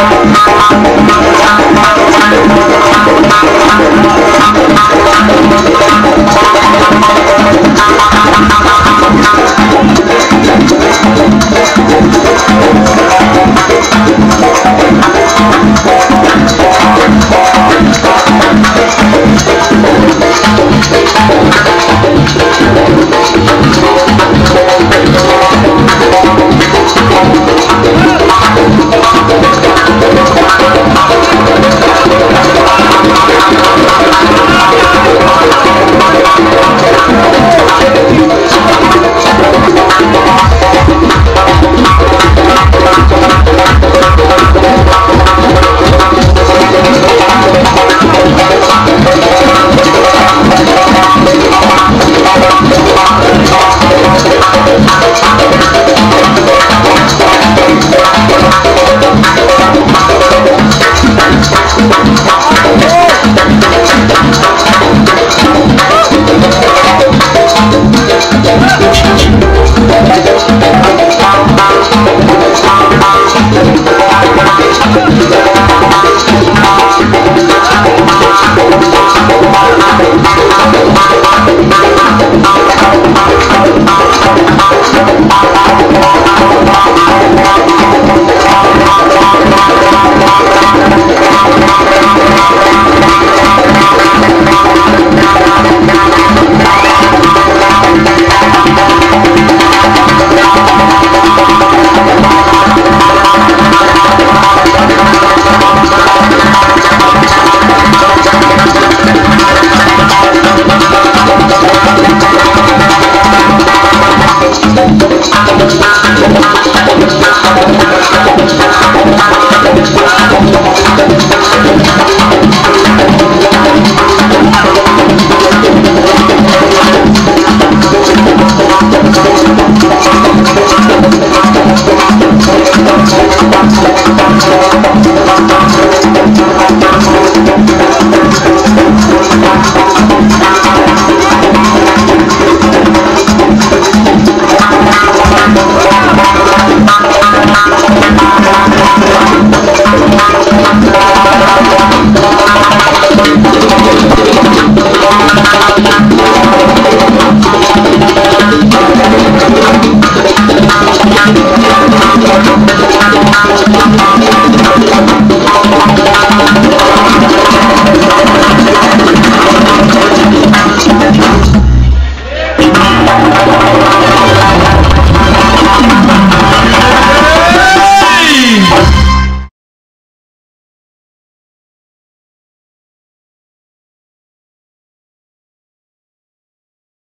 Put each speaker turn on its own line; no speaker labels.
I'm Thank you.